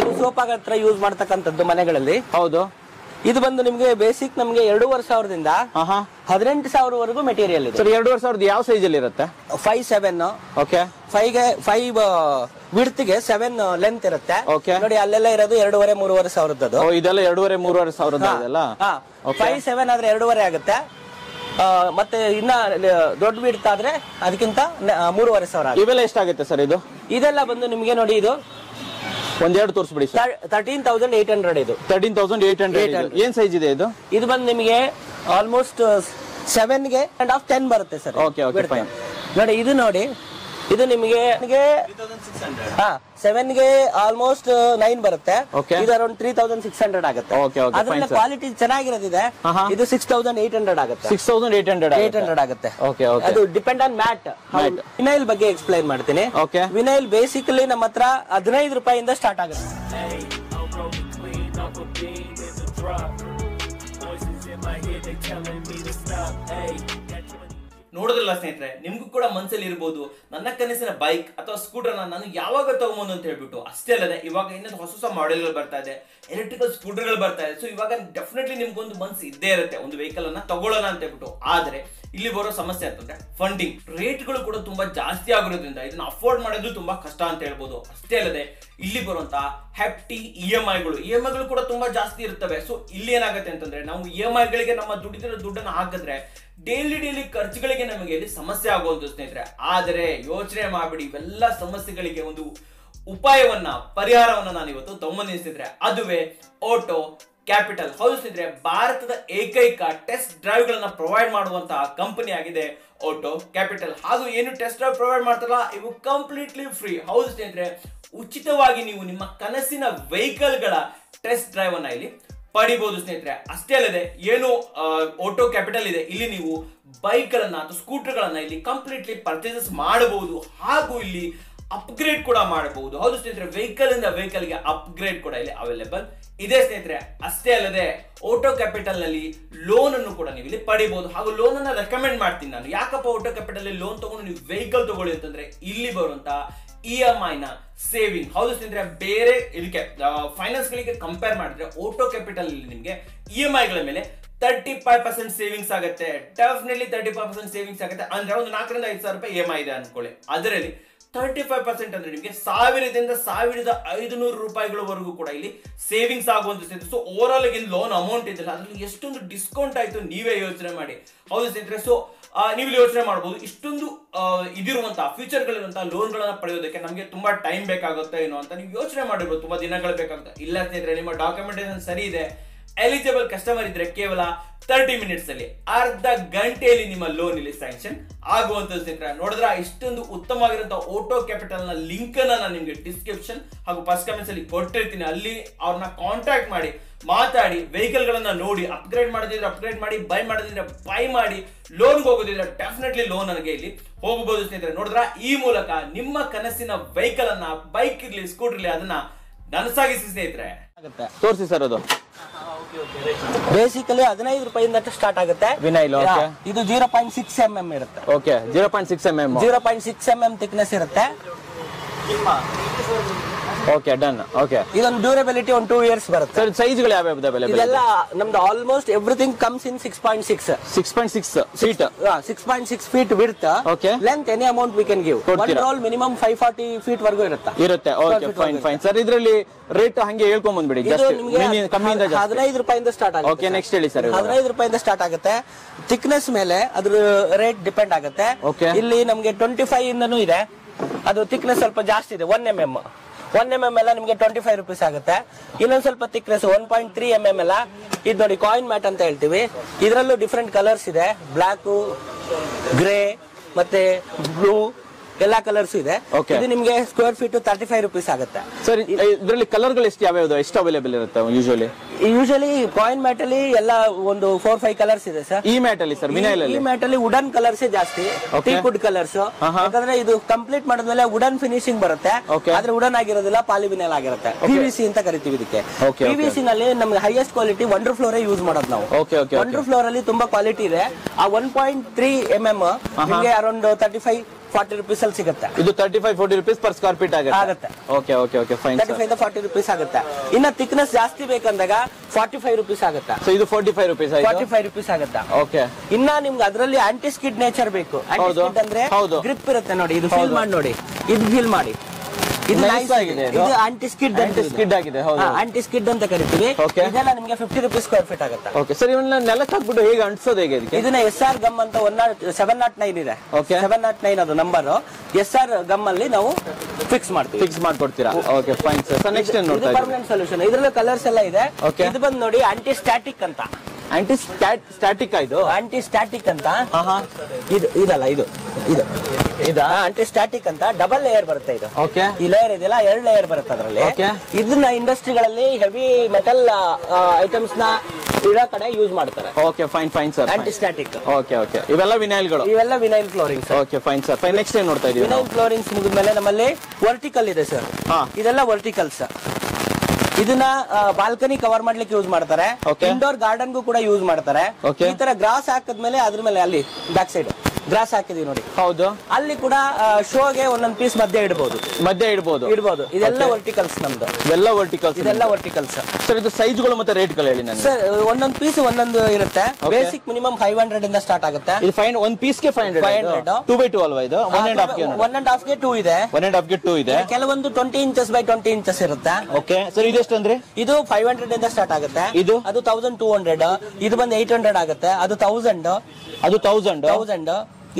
ಇದು ಸೋಫಾ ಹತ್ರ ಯೂಸ್ ಮಾಡ್ತಕ್ಕಂಥದ್ದು ಮನೆಗಳಲ್ಲಿ.
ಹೌದು.
ಇದು ಬಂದು ನಿಮ್ಗೆ ಬೇಸಿಕ್ ನಮ್ಗೆ ಎರಡೂವರೆ ಸಾವಿರದಿಂದ ಹದಿನೆಂಟು ಸಾವಿರವರೆಗೂ ಮೆಟೀರಿಯಲ್ ಇದೆ.
ಸರ್ ಎರಡೂವರೆ ಸಾವಿರದ ಯಾವ ಸೈಜ್ ಅಲ್ಲಿ ಇರುತ್ತೆ?
ಫೈವ್ ಸೆವೆನ್
ಓಕೆ
ಫೈವ್ಗೆ ಫೈವ್ ವಿಡ್ತಿಗೆ ಸೆವೆನ್ ಲೆಂತ್ ಇರುತ್ತೆ. ನೋಡಿ ಅಲ್ಲೆಲ್ಲ ಇರೋದು ಎರಡೂವರೆ ಮೂರುವರೆ ಸಾವಿರದ್ದು.
ಇದೆಲ್ಲ ಎರಡೂವರೆ ಮೂರುವರೆ ಸಾವಿರದ.
ಫೈವ್ ಸೆವೆನ್ ಆದ್ರೆ ಎರಡೂವರೆ ಆಗುತ್ತೆ. ಮತ್ತೆ ಇನ್ನ ದೊಡ್ಡ ವಿಡ್ತ್ ಆದ್ರೆ ಅದಕ್ಕಿಂತ ಮೂರುವರೆ ಸಾವಿರ
ಇವೆಲ್ಲ ಎಷ್ಟಾಗುತ್ತೆ ಸರ್ ಇದು?
ಇದೆಲ್ಲ ಬಂದು ನಿಮ್ಗೆ ನೋಡಿ ಇದು
ಒಂದೆರಡು ತೋರಿಸ್ಬಿಡಿ sir.
Thirteen thousand eight hundred ಇದು.
ತರ್ಟೀನ್ ತೌಸಂಡ್ ಏಟ್ ಹಂಡ್ರೆಡ್ ಏನ್ ಸೈಜ್ ಇದೆ ಇದು?
ಇದು ಬಂದು ನಿಮಗೆ ಆಲ್ಮೋಸ್ಟ್ ಸೆವೆನ್ಗೆ ಅಂಡ್ ಆಫ್ ಟೆನ್ ಬರುತ್ತೆ ಸರ್.
ಓಕೆ ಓಕೆ ಫೈನ್
ನೋಡಿ ಇದು ನೋಡಿ ಇದು ನಿಮಗೆ ಹಾ ಸೆವೆನ್ಗೆ ಆಲ್ಮೋಸ್ಟ್ ನೈನ್ ಬರುತ್ತೆ
Okay.
ಇದು around three thousand six hundred ಆಗುತ್ತೆ
ಅದರಿಂದ
ಕ್ವಾಲಿಟಿ ಚೆನ್ನಾಗಿರೋದಿದೆ. ಇದು ಸಿಕ್ಸ್ ತೌಸಂಡ್ ಏಟ್ ಹಂಡ್ರೆಡ್ ಆಗುತ್ತೆ
six thousand eight hundred
eight hundred ಆಗುತ್ತೆ. ಅದು ಡಿಪೆಂಡ್ ಆನ್ ಮ್ಯಾಟ್. ವಿನೈಲ್ ಬಗ್ಗೆ ಎಕ್ಸ್ಪ್ಲೈನ್ ಮಾಡ್ತೀನಿ. ವಿನೈಲ್ ಬೇಸಿಕಲಿ ನಮ್ಮ ಹತ್ರ ಹದಿನೈದು ರೂಪಾಯಿಂದ ಸ್ಟಾರ್ಟ್ ಆಗುತ್ತೆ.
Voices in my head, they telling me to stop. Hey, that 20
ನೋಡೋದಿಲ್ಲ ಸ್ನೇಹಿತರೆ, ನಿಮ್ಗೂ ಕೂಡ ಮನಸ್ಸಲ್ಲಿ ಇರ್ಬೋದು. ನನ್ನ ಕನಸಿನ ಬೈಕ್ ಅಥವಾ ಸ್ಕೂಟರ್ನ ನಾನು ಯಾವಾಗ ತಗೊಂಬೋದು ಅಂತ ಹೇಳ್ಬಿಟ್ಟು, ಅಷ್ಟೇ ಅಲ್ಲದೆ ಇವಾಗ ಇನ್ನೊಂದು ಹೊಸ ಹೊಸ ಮಾಡೆಲ್ಗಳು ಬರ್ತಾ ಇದೆ ಎಲೆಕ್ಟ್ರಿಕಲ್ ಸ್ಕೂಟರ್ಗಳು ಬರ್ತಾ ಇದೆ. ಸೊ ಇವಾಗ ಡೆಫಿನೆಟ್ಲಿ ನಿಮ್ಗೊಂದು ಮನ್ಸು ಇದ್ದೇ ಇರುತ್ತೆ. ಒಂದು ವೆಹಿಕಲ್ ಅನ್ನ ತಗೊಳ್ಳೋಣ ಅಂತ ಹೇಳ್ಬಿಟ್ಟು. ಆದ್ರೆ ಇಲ್ಲಿ ಬರೋ ಸಮಸ್ಯೆ ಅಂತಂದ್ರೆ ಫಂಡಿಂಗ್ ರೇಟ್ಗಳು ಕೂಡ ತುಂಬಾ ಜಾಸ್ತಿ ಆಗಿರೋದ್ರಿಂದ ಇದನ್ನ ಅಫೋರ್ಡ್ ಮಾಡೋದು ತುಂಬಾ ಕಷ್ಟ ಅಂತ ಹೇಳ್ಬೋದು. ಅಷ್ಟೇ ಅಲ್ಲದೆ ಇಲ್ಲಿ ಬರುವಂತಹ ಹ್ಯಾಪ್ಟಿ ಇ ಎಂ ಐಗಳು ಇ ಎಂ ಐಗಳು ಕೂಡ ತುಂಬಾ ಜಾಸ್ತಿ ಇರ್ತವೆ. ಸೊ ಇಲ್ಲಿ ಏನಾಗುತ್ತೆ ಅಂತಂದ್ರೆ ನಾವು ಇ ಎಂ ಐಗಳಿಗೆ ನಮ್ಮ ದುಡಿದಿರೋ ದುಡ್ಡನ್ನು ಹಾಕಿದ್ರೆ ಡೈಲಿ ಡೈಲಿ ಖರ್ಚುಗಳಿಗೆ ನಮಗೆ ಇಲ್ಲಿ ಸಮಸ್ಯೆ ಆಗುವಂತ ಸ್ನೇಹಿತರೆ. ಆದರೆ ಯೋಚನೆ ಮಾಡಬೇಡಿ, ಇವೆಲ್ಲ ಸಮಸ್ಯೆಗಳಿಗೆ ಒಂದು ಉಪಾಯವನ್ನ, ಪರಿಹಾರವನ್ನ ನಾನು ಇವತ್ತು ತಗೊಂಬಂದಿಸಿದ್ರೆ ಅದುವೇ ಆಟೋ ಕ್ಯಾಪಿಟಲ್ ಹೌದು ಸ್ನೇಹಿತರೆ ಭಾರತದ ಏಕೈಕ ಟೆಸ್ಟ್ ಡ್ರೈವ್ ಗಳನ್ನ ಪ್ರೊವೈಡ್ ಮಾಡುವಂತಹ ಕಂಪನಿ ಆಗಿದೆ ಆಟೋ ಕ್ಯಾಪಿಟಲ್ ಹಾಗೂ ಏನು ಟೆಸ್ಟ್ ಡ್ರೈವ್ ಪ್ರೊವೈಡ್ ಮಾಡ್ತಾರಲ್ಲ, ಇವು ಕಂಪ್ಲೀಟ್ಲಿ ಫ್ರೀ ಹೌದು ಸ್ನೇಹಿತರೆ, ಉಚಿತವಾಗಿ ನೀವು ನಿಮ್ಮ ಕನಸಿನ ವೆಹಿಕಲ್ಗಳ ಟೆಸ್ಟ್ ಡ್ರೈವ್ ಅನ್ನ ಇಲ್ಲಿ ಪಡಿಬಹುದು ಸ್ನೇಹಿತರೆ. ಅಷ್ಟೇ ಅಲ್ಲದೆ, ಏನು ಆಟೋ ಕ್ಯಾಪಿಟಲ್ ಇದೆ. ಇಲ್ಲಿ ನೀವು ಬೈಕ್ ಗಳನ್ನ ಅಥವಾ ಸ್ಕೂಟರ್ ಗಳನ್ನ ಇಲ್ಲಿ ಕಂಪ್ಲೀಟ್ಲಿ ಪರ್ಚೇಸಸ್ ಮಾಡಬಹುದು. ಹಾಗೂ ಇಲ್ಲಿ ಅಪ್ಗ್ರೇಡ್ ಕೂಡ ಮಾಡಬಹುದು. ಹೌದು ಸ್ನೇಹಿತರೆ ವೆಹಿಕಲ್ ಇಂದ ವೆಹಿಕಲ್ಗೆ ಅಪ್ಗ್ರೇಡ್ ಕೂಡ ಇಲ್ಲಿ ಅವೈಲೇಬಲ್ ಇದೆ ಸ್ನೇಹಿತರೆ, ಅಷ್ಟೇ ಅಲ್ಲದೆ ಆಟೋ ಕ್ಯಾಪಿಟಲ್ನಲ್ಲಿ ಲೋನ್ ಅನ್ನು ಕೂಡ ನೀವು ಇಲ್ಲಿ ಪಡಿಬಹುದು. ಹಾಗೂ ಲೋನ್ ಅನ್ನ ರೆಕಮೆಂಡ್ ಮಾಡ್ತೀನಿ ನಾನು. ಯಾಕಪ್ಪ ಆಟೋ ಕ್ಯಾಪಿಟಲ್ ಲೋನ್ ತಗೊಂಡು ನೀವು ವೆಹಿಕಲ್ ತಗೊಳ್ಳಿ ಅಂತಂದ್ರೆ ಇಲ್ಲಿ ಬರುವಂತ ಇ ಎಂ ಐ ನ ಸೇವಿಂಗ್ ಹೌದು ಸ್ನೇಹಿತರೆ, ಬೇರೆ ಇದಕ್ಕೆ ಫೈನಾನ್ಸ್ ಗಳಿಗೆ ಕಂಪೇರ್ ಮಾಡಿದ್ರೆ ಆಟೋ ಕ್ಯಾಪಿಟಲ್ ನಿಮಗೆ ಇ ಎಂ ಐಗಳ ಮೇಲೆ ತರ್ಟಿ ಫೈವ್ ಪರ್ಸೆಂಟ್ ಸೇವಿಂಗ್ಸ್ ಆಗುತ್ತೆ. Definitely thirty five percent savings ಆಗುತ್ತೆ. ಅಂದ್ರೆ ಒಂದು ನಾಲ್ಕರಿಂದ ಐದು ಸಾವಿರ ರೂಪಾಯಿ ಇ ಎಂ ಐ ಇದೆ ಅನ್ಕೊಳ್ಳಿ ಅದರಲ್ಲಿ ತರ್ಟಿ ಫೈವ್ ಪರ್ಸೆಂಟ್ ಅಂದ್ರೆ ನಿಮಗೆ ಸಾವಿರದಿಂದ ಸಾವಿರದ ಐದುನೂರು ರೂಪಾಯಿಗಳವರೆಗೂ ಕೂಡ ಇಲ್ಲಿ ಸೇವಿಂಗ್ಸ್ ಆಗುವಂತ ಸ್ನೇಹಿತರೆ so over all loan amount ಇದೆಯಲ್ಲ ಅದ್ರಲ್ಲಿ ಎಷ್ಟೊಂದು ಡಿಸ್ಕೌಂಟ್ ಆಯ್ತು ನೀವೇ ಯೋಚನೆ ಮಾಡಿ. ಹೌದು ಸ್ನೇಹಿತರೆ ಸೊ ನೀವು ಯೋಚನೆ ಮಾಡಬಹುದು ಇಷ್ಟೊಂದು ಇದಿರುವಂತಹ ಲೋನ್ ಲೋನ್ಗಳನ್ನ ಪಡೆಯೋದಕ್ಕೆ ನಮಗೆ ತುಂಬಾ ಟೈಮ್ ಬೇಕಾಗುತ್ತೆ ಏನೋ ಅಂತ ನೀವು ಯೋಚನೆ ಮಾಡಿರ್ಬೋದು. ತುಂಬಾ ದಿನಗಳು ಬೇಕಾಗುತ್ತೆ ಇಲ್ಲ ಸ್ನೇಹಿತರೆ, ನಿಮ್ಮ ಡಾಕ್ಯುಮೆಂಟೇಶನ್ ಸರಿ ಇದೆ. ಎಲಿಜಿಬಲ್ ಕಸ್ಟಮರ್ ಇದ್ರೆ ಕೇವಲ ತರ್ಟಿ ಮಿನಿಟ್ಸ್ ಅಲ್ಲಿ ಅರ್ಧ ಗಂಟೆಯಲ್ಲಿ ನಿಮ್ಮ ಲೋನ್ ಇಲ್ಲಿ ಸ್ಯಾಂಕ್ಷನ್ ಆಗುವಂತ ಸ್ನೇಹಿತರೆ ನೋಡಿದ್ರ ಇಷ್ಟೊಂದು ಉತ್ತಮವಾಗಿರುವಂತಹ ಓಟೋ ಕ್ಯಾಪಿಟಲ್ನ ಲಿಂಕ್ ಅನ್ನ ನಾನು ನಿಮ್ಗೆ ಡಿಸ್ಕ್ರಿಪ್ಷನ್ ಹಾಗೂ ಫಸ್ಟ್ ಕಮೆಂಟ್ಸ್ ಅಲ್ಲಿ ಕೊಟ್ಟಿರ್ತೀನಿ. ಅಲ್ಲಿ ಅವ್ರನ್ನ ಕಾಂಟ್ಯಾಕ್ಟ್ ಮಾಡಿ, ಮಾತಾಡಿ ವೆಹಿಕಲ್ ಗಳನ್ನ ನೋಡಿ ಅಪ್ಗ್ರೇಡ್ ಮಾಡೋದಿದ್ರೆ ಅಪ್ಗ್ರೇಡ್ ಮಾಡಿ ಬೈ ಮಾಡೋದಿದ್ರೆ ಬೈ ಮಾಡಿ ಲೋನ್ ಹೋಗೋದಿದ್ರೆ ಡೆಫಿನೆಟ್ಲಿ ಲೋನ್ ನನಗೆ ಇಲ್ಲಿ ಹೋಗಬಹುದು ಸ್ನೇಹಿತರೆ. ನೋಡಿದ್ರ ಈ ಮೂಲಕ ನಿಮ್ಮ ಕನಸಿನ ವೆಹಿಕಲ್ ಅನ್ನ ಬೈಕ್ ಇರ್ಲಿ ಸ್ಕೂಟರ್ ಇರ್ಲಿ, ಅದನ್ನ ನನಸಾಗಿಸಿ ಸ್ನೇಹಿತರೆ. ತೋರಿಸಿ ಸರ್ ಅದು.
ಬೇಸಿಕಲಿ ಹದಿನೈದು ರೂಪಾಯಿಂದ ಸ್ಟಾರ್ಟ್ ಆಗುತ್ತೆ. ವಿನೈಲ್ ಇದು zero point six M M ಇರುತ್ತೆ.
Okay zero point six M M
zero point six M M thickness ಇರುತ್ತೆ.
ಓಕೆ ಡನ್ ಓಕೆ
ಇದೊಂದು ಡ್ಯೂರಬಿಲಿಟಿ ಒಂದು ಟೂ ಇಯರ್ಸ್ ಬರುತ್ತೆ.
ಸರ್ ಸೈಜ್ಗಳು ಯಾವ ಅವೈಲೇಬಲ್
ಇದೆಲ್ಲ ನಮ್ದು almost everything comes in six point six
six point six feet
six point six feet width
okay
length any amount we can give? Roll minimum five forty feet ವರ್ಗೂ ಇರುತ್ತೆ?
ಇರುತ್ತೆ. Okay fine fine sir ಇದರಲ್ಲಿ rate ಹಂಗೆ ಹೇಳ್ಕೊಂಡ್ ಬಂದ್ಬಿಡಿ. ಕಮ್ಮಿಯಿಂದ
ಹದಿನೈದು ರೂಪಾಯಿಂದ start ಆಗುತ್ತೆ
okay next ಹೇಳಿ ಸರ್.
ಹದಿನೈದು ರೂಪಾಯಿಂದ ಸ್ಟಾರ್ಟ್ ಆಗುತ್ತೆ. ಥಿಕ್ನೆಸ್ ಮೇಲೆ ಅದ್ರ ರೇಟ್ ಡಿಪೆಂಡ್ ಆಗುತ್ತೆ. ಇಲ್ಲಿ ನಮಗೆ ಟ್ವೆಂಟಿ ಫೈವ್ ಇಂದನೂ ಇದೆ. ಅದು ಥಿಕ್ನೆಸ್ ಸ್ವಲ್ಪ ಜಾಸ್ತಿ ಇದೆ one M M one M M ಎಲ್ಲ ನಿಮಗೆ ಟ್ವೆಂಟಿ ಫೈವ್ ರುಪೀಸ್ ಆಗುತ್ತೆ. ಇನ್ನೊಂದು ಸ್ವಲ್ಪ thickness one point three M M ಎಲ್ಲ ಇದು ನೋಡಿ ಕಾಯಿನ್ ಮ್ಯಾಟ್ ಅಂತ ಹೇಳ್ತೀವಿ. ಇದರಲ್ಲೂ ಡಿಫ್ರೆಂಟ್ ಕಲರ್ಸ್ ಇದೆ. ಬ್ಲಾಕು ಗ್ರೇ ಮತ್ತೆ ಬ್ಲೂ ಎಲ್ಲಾ ಕಲರ್ಸ್ ಇದೆ. ಇದು ನಿಮ್ಗೆ square feet thirty five rupees ಆಗುತ್ತೆ.
ಸರ್ ಇದರಲ್ಲಿ ಕಲರ್ಗಳು ಎಷ್ಟು ಯಾವ್ಯಾವ ಎಷ್ಟು ಅವೈಲೇಬಲ್ ಇರುತ್ತೆ ಯೂಶುವಲಿ
ಯೂಶಲಿ ಕಾಯಿನ್ ಮ್ಯಾಟ್ ಅಲ್ಲಿ ಎಲ್ಲ ಒಂದು ಫೋರ್ ಫೈವ್ ಕಲರ್ಸ್ ಇದೆ ಸರ್
ಈ ಮ್ಯಾಟ್ ಅಲ್ಲಿ ಸರ್ ವಿನೈಲ್
ಈ ಮ್ಯಾಟ್ ಅಲ್ಲಿ ವುಡನ್ ಕಲರ್ಸ್ ಜಾಸ್ತಿ. ಟೀಕ್ವುಡ್ ಕಲರ್ಸ್
ಆಹಾ.
ಯಾಕಂದ್ರೆ ಇದು ಕಂಪ್ಲೀಟ್ ಮಾಡಿದ್ಮೇಲೆ ವುಡನ್ ಫಿನಿಶಿಂಗ್ ಬರುತ್ತೆ. ಆದ್ರೆ ವುಡನ್ ಆಗಿರೋದಿಲ್ಲ ಪಾಲಿವಿನಲ್ ಆಗಿರುತ್ತೆ. ಪಿವಿಸಿ ಅಂತ ಕರಿತೀವಿ ಇದಕ್ಕೆ. ಪಿವಿಸಿ. ನಲ್ಲಿ ನಮ್ಗೆ highest quality wonder floor use ಮಾಡೋದು ನಾವು. ವಂಡರ್ ಫ್ಲೋರ್ ಅಲ್ಲಿ ತುಂಬಾ ಕ್ವಾಲಿಟಿ ಇದೆ. ಆ one point three M M ನಿಮ್ಗೆ around thirty five forty rupees ಅಲ್ಲಿ ಸಿಗುತ್ತೆ.
ಇದು thirty five forty rupees per square feet ಆಗುತ್ತೆ.
ಆಗುತ್ತೆ.
Okay okay okay fine
thirty five forty rupees ಆಗುತ್ತೆ. ಇನ್ನ ಥಿಕ್ನೆಸ್ ಜಾಸ್ತಿ ಬೇಕಂದಾಗ ಫಾರ್ಟಿ ಫೈವ್ ರುಪೀಸ್ ಆಗುತ್ತೆ.
ಸೊ ಇದು forty five rupees
forty five rupees ಆಗುತ್ತೆ.
ಓಕೆ
ಇನ್ನ ನಿಮ್ಗೆ ಅದರಲ್ಲಿ ಆಂಟಿ ಸ್ಕಿಡ್ ನೇಚರ್ ಬೇಕು
ಹೌದು.
ಅಂದ್ರೆ
ಹೌದು.
ಗ್ರಿಪ್ ಇರುತ್ತೆ ನೋಡಿ ಇದು ಫೀಲ್ ಮಾಡಿ ನೋಡಿ. ಇದು ಫೀಲ್ ಮಾಡಿ. ಇದು
nice ಆಗಿದೆ ಇದು.
ಆಂಟಿ ಸ್ಕಿಡ್
skid ಆಗಿದೆ, ಹೌದು.
ಆಂಟಿ ಸ್ಕಿಡ್ ಅಂತ ಕರಿತೀವಿ. ಇದೆಲ್ಲ ನಿಮ್ಗೆ ಫಿಫ್ಟಿ ರುಪೀಸ್ ಸ್ಕ್ವೇರ್ ಫೀಟ್ ಆಗುತ್ತೆ?
ಓಕೆ ಸರ್ ಇವನ್ನ ನೆಲಕ್ಕೆ ಹಾಕ್ಬಿಟ್ಟು ಹೇಗೆ ಅಂಟಿಸೋದು ಹೇಗೆ ಇದಕ್ಕೆ?
ಇದನ್ನ ಎಸ್ ಆರ್ ಗಮ್ ಅಂತ one naught seven naught nine ಇದೆ.
Okay.
ಸೆವೆನ್ ನಾಟ್ ನೈನ್ ಅದು ನಂಬರ್ ಎಸ್ ಆರ್ ಗಮ್ ಅಲ್ಲಿ ನಾವು ಫಿಕ್ಸ್ ಮಾಡ್ತೀವಿ.
ಫಿಕ್ಸ್ ಮಾಡ್ಕೊಡ್ತೀರಾ? ಓಕೆ ಫೈನ್ ಸರ್ ನೆಕ್ಸ್ಟ್ ಏನ್ ನೋಡ್ತಾ
ಪರ್ಮನೆಂಟ್ ಸೊಲ್ಯೂಷನ್ ಇದ್ರಲ್ಲೂ ಕಲರ್ಸ್ ಎಲ್ಲ ಇದೆ. ಇದು ಬಂದು ನೋಡಿ ಆಂಟಿ ಸ್ಟ್ಯಾಟಿಕ್ ಅಂತ.
ಆಂಟಿ ಸ್ಟ್ಯಾಟಿಕ್ ಇದು?
ಆಂಟಿ ಸ್ಟ್ಯಾಟಿಕ್ ಅಂತ ಇದು ಇದಲ್ಲ ಇದು ಇದು. ಇದ? ಆಂಟಿ ಸ್ಟ್ಯಾಟಿಕ್ ಅಂತ ಡಬಲ್ ಲೇಯರ್ ಬರುತ್ತೆ ಇದು.
ಓಕೆ
ಈ ಲೇಯರ್ ಇದೆಯಲ್ಲ ಎರಡು ಲೇಯರ್ ಬರುತ್ತೆ ಅದರಲ್ಲಿ. ಇದನ್ನ ಇಂಡಸ್ಟ್ರಿಗಳಲ್ಲಿ ಹೆವಿ ಮೆಟಲ್ ಐಟಮ್ಸ್ನ ಇರೋ ಕಡೆ ಯೂಸ್ ಮಾಡ್ತಾರೆ.
Okay fine fine sir
anti static
okay okay ಇವೆಲ್ಲ ವಿನೈಲ್ಗಳು
ಇವೆಲ್ಲ vinyl floorings
okay fine sir fine next ಏನ್ ನೋಡ್ತಾ ಇದೀವಿ
ವಿನೈಲ್ ಫ್ಲೋರಿಂಗ್ಸ್ ಮುಗಿದ್ಮೇಲೆ ನಮ್ಮಲ್ಲಿ ವರ್ಟಿಕಲ್ ಇದೆ ಸರ್
ಹಾ.
ವರ್ಟಿಕಲ್ ವರ್ಟಿಕಲ್ಸ್ ಇದನ್ನ ಬಾಲ್ಕನಿ ಕವರ್ ಮಾಡ್ಲಿಕ್ಕೆ ಯೂಸ್ ಮಾಡ್ತಾರೆ. ಇಂಡೋರ್ ಗಾರ್ಡನ್ಗೂ ಕೂಡ ಯೂಸ್ ಮಾಡ್ತಾರೆ. ಈ ತರ ಗ್ರಾಸ್ ಹಾಕದ್ಮೇಲೆ ಅದ್ರ ಮೇಲೆ ಅಲ್ಲಿ ಬ್ಯಾಕ್ ಸೈಡ್ ಗ್ರಾಸ್ ಹಾಕಿದೀವಿ ನೋಡಿ.
ಹೌದು.
ಅಲ್ಲಿ ಕೂಡ ಶೋಗೆ ಒಂದೊಂದು ಪೀಸ್ ಮಧ್ಯೆ ಇಡಬಹುದು
ಮಧ್ಯೆ ಇಡಬಹುದು
ಇಡಬಹುದು ಇದೆಲ್ಲ ವರ್ಟಿಕಲ್ಸ್ ನಮ್ದು.
ಇದೆಲ್ಲ ವರ್ಟಿಕಲ್ಸ್
ಇದೆಲ್ಲ ವರ್ಟಿಕಲ್ಸ್
ಸರ್ ಇದು ಸೈಜ್ಗಳು ಮತ್ತೆ ರೇಟ್ಗಳು ಹೇಳಿ ನಾನು
ಸರ್ ಒಂದೊಂದು ಪೀಸ್ ಒಂದೊಂದು ಇರುತ್ತೆ. ಬೇಸಿಕ್ ಮಿನಿಮಮ್ ಫೈವ್ ಹಂಡ್ರೆಡ್ ಇಂದ ಸ್ಟಾರ್ಟ್ ಆಗುತ್ತೆ.
ಇದು ಫೈನ್ ಒಂದ್ ಪೀಸ್ಗೆ five hundred
500.
Two by two ಅಲ್ವಾ ಇದು? One and half
one and ಹಾಫ್ಗೆ two ಇದೆ.
ಒನ್ ಅಂಡ್ ಹಾಫ್ಗೆ ಟೂ ಇದೆ.
ಕೆಲವೊಂದು twenty inches by twenty inches ಇರುತ್ತೆ.
ಓಕೆ ಸರ್ ಇದೆಷ್ಟು ಅಂದ್ರೆ?
ಇದು ಫೈವ್ ಹಂಡ್ರೆಡ್ ಇಂದ ಸ್ಟಾರ್ಟ್ ಆಗುತ್ತೆ.
ಇದು?
ಅದು ತೌಸಂಡ್ ಟೂ ಹಂಡ್ರೆಡ್ ಇದು ಬಂದು ಏಟ್ ಹಂಡ್ರೆಡ್ ಆಗುತ್ತೆ. ಅದು ತೌಸಂಡ್
ಅದು ತೌಸಂಡ್
ತೌಸಂಡ್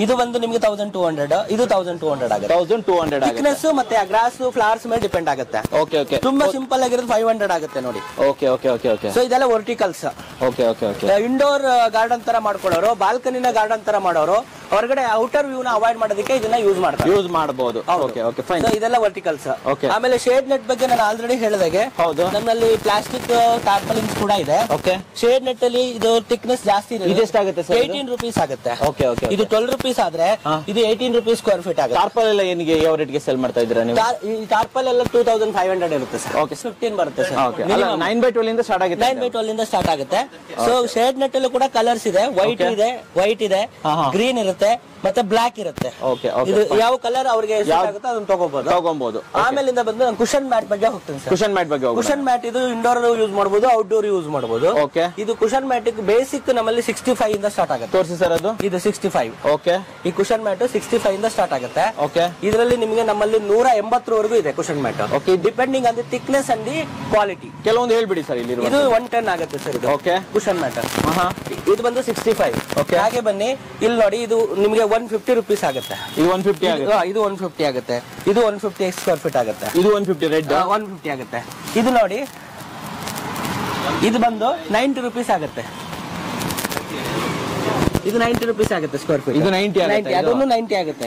ಇದು ಬಂದು ನಿಮ್ಗೆ ತೌಸಂಡ್ ಟೂ ಹಂಡ್ರೆಡ್ ಇದು ತೌಸಂಡ್ ಟೂ ಹಂಡ್ರೆಡ್ ಆಗುತ್ತೆ.
ತೌಸಂಡ್ ಟೂ ಹಂಡ್ರೆಡ್
ಥಿಕ್ನೆಸ್ ಮತ್ತೆ ಗ್ರಾಸ್ ಫ್ಲವರ್ಸ್ ಮೇಲೆ ಡಿಪೆಂಡ್ ಆಗುತ್ತೆ.
ಓಕೆ ಓಕೆ
ತುಂಬಾ ಸಿಂಪಲ್ ಆಗಿರೋದು ಫೈವ್ ಹಂಡ್ರೆಡ್ ಆಗುತ್ತೆ ನೋಡಿ.
Okay okay okay okay
so ಇದೆಲ್ಲ verticals
okay okay okay
indoor garden ತರ ಮಾಡ್ಕೊಳ್ಳೋರು ಬಾಲ್ಕನಿನ ಗಾರ್ಡನ್ ತರ ಮಾಡೋರು ಹೊರಗಡೆ ಔಟರ್ ವ್ಯೂ ನ ಅವಾಯ್ಡ್ ಮಾಡೋದಕ್ಕೆ ಇದನ್ನ ಯೂಸ್ ಮಾಡ್ತಾರೆ.
ಯೂಸ್ ಮಾಡಬಹುದು ಓಕೆ ಓಕೆ ಫೈನ್
ಇದೆಲ್ಲ ವರ್ಟಿಕಲ್ಸ್
ಓಕೆ
ಆಮೇಲೆ ಶೇಡ್ ನೆಟ್ ಬಗ್ಗೆ ನಾನು ಆಲ್ರೆಡಿ ಹೇಳಿದಾಗೆ.
ಹೌದು.
ನಮ್ಮಲ್ಲಿ ಪ್ಲಾಸ್ಟಿಕ್ ಟಾರ್ಪಲಿನ್ಸ್ ಕೂಡ ಇದೆ.
ಓಕೆ
ಶೇಡ್ ನೆಟ್ ಅಲ್ಲಿ ಇದು ಥಿಕ್ನೆಸ್ ಜಾಸ್ತಿ
ಇದೆಷ್ಟಾಗುತ್ತೆ ಸರ್
ಏಯ್ಟೀನ್ ರುಪೀಸ್ ಆಗುತ್ತೆ.
ಓಕೆ ಓಕೆ
ಇದು ಟ್ವೆಲ್ ರುಪೀಸ್ ಆದ್ರೆ ಇದು ಏಯ್ಟೀನ್ ರುಪೀಸ್ ಸ್ಕ್ವೇರ್ ಫೀಟ್ ಆಗುತ್ತೆ.
ಟಾರ್ಪಲ್ ಎಲ್ಲ ಏನಿಗೆ ಯಾವ ರೇಟ್ಗೆ ಸೆಲ್ ಮಾಡ್ತಾ ಇದ್ದೀರಾ ನೀವು?
ಟಾರ್- ಈ ಟಾರ್ಪಲ್ ಎಲ್ಲ ಟೂ ತೌಸಂಡ್ ಫೈವ್ ಹಂಡ್ರೆಡ್ ಇರುತ್ತೆ ಸರ್.
ಓಕೆ
ಫಿಫ್ಟೀನ್ ಬರುತ್ತೆ
okay
sir
nine by twelve ಇಂದ ಸ್ಟಾರ್ಟ್ ಆಗುತ್ತೆ
ನೈನ್ ಬೈ ಟ್ವೆಲ್ ಇಂದ ಸ್ಟಾರ್ಟ್ ಆಗುತ್ತೆ. ಸೊ ಶೇಡ್ ನೆಟ್ ಅಲ್ಲೂ ಕೂಡ ಕಲರ್ಸ್ ಇದೆ. White
Okay.
ಇದೆ ವೈಟ್ ಇದೆ
ಹಾ, ಹಾ.
ಗ್ರೀನ್ ಇರುತ್ತೆ ಮತ್ತೆ ಬ್ಲಾಕ್ ಇರುತ್ತೆ.
Okay, okay,
ಇದು ಯಾವ ಕಲರ್ ಅವ್ರಿಗೆ
ಯಾವ್ದು-
ಆಗುತ್ತೆ ಅದನ್ನ ತಗೋಬಹುದು
ತಗೊಬಹುದು
ಆಮೇಲಿಂದ ಬಂದು ನಾನು ಕುಶನ್ ಮ್ಯಾಟ್ ಬಗ್ಗೆ ಹೋಗ್ತೀನಿ ಸರ್.
ಕುಶನ್ ಮ್ಯಾಟ್ ಬಗ್ಗೆ ಹೋಗೋಣ.
ಕುಶನ್ ಮ್ಯಾಟ್ ಇದು ಇಂಡೋರ್ ಯೂಸ್ ಮಾಡಬಹುದು ಔಟ್ಡೋರ್ ಯೂಸ್ ಮಾಡಬಹುದು
ಓಕೆ
ಇದು ಕುಶನ್ ಮ್ಯಾಟ್ ಬೇಸಿಕ್ ನಮ್ಮಲ್ಲಿ ಸಿಕ್ಸ್ಟಿ ಫೈವ್ ಇಂದ ಸ್ಟಾರ್ಟ್ ಆಗುತ್ತೆ.
ತೋರಿಸಿ ಸರ್ ಅದು.
ಇದು ಸಿಕ್ಸ್ಟಿ ಫೈವ್
ಓಕೆ
ಈ ಕುಶನ್ ಮ್ಯಾಟ್ ಸಿಕ್ಸ್ಟಿ ಫೈವ್ ಇಂದ ಸ್ಟಾರ್ಟ್ ಆಗುತ್ತೆ.
ಓಕೆ
ಇದರಲ್ಲಿ ನಿಮಗೆ ನಮ್ಮಲ್ಲಿ ನೂರ ಎಂಬತ್ತರವರೆಗೂ ಇದೆ cushion mat
okay
depending on the thickness and the quality
ಕೆಲವೊಂದು ಹೇಳ್ಬಿಡಿ ಸರ್ ಇಲ್ಲಿ
ಇದು ಒನ್ ಟೆನ್ ಆಗುತ್ತೆ ಸರ್ ಇದು.
ಓಕೆ
ಕುಶನ್ ಮ್ಯಾಟ್ ಇದು ಬಂದು ಸಿಕ್ಸ್ಟಿ ಫೈವ್
ಓಕೆ
ಹಾಗೆ ಬನ್ನಿ. ಇಲ್ಲಿ ನೋಡಿ ಇದು ನಿಮಗೆ ಒನ್ ಫಿಫ್ಟಿ ರುಪೀಸ್ ಆಗುತ್ತೆ.
ಇದು ಒನ್ ಫಿಫ್ಟಿ ಆಗುತ್ತೆ.
ಇದು- ಇದು ಒನ್ ಫಿಫ್ಟಿ ಆಗುತ್ತೆ. ಇದು ಒನ್ ಫಿಫ್ಟಿ ಸ್ಕ್ವೇರ್ ಫೀಟ್ ಆಗುತ್ತೆ.
ಇದು one fifty red
one fifty ಆಗುತ್ತೆ. ಇದು ನೋಡಿ. ಇದು ಬಂದು ನೈಂಟಿ ರುಪೀಸ್ ಆಗುತ್ತೆ. ಇದು ನೈಂಟಿ ರುಪೀಸ್ ಆಗುತ್ತೆ ಸ್ಕ್ವೇರ್ ಫೀಟ್
ಇದು 90 ನೈಂಟಿ
ಅದೊಂದು ನೈಂಟಿ ಆಗುತ್ತೆ.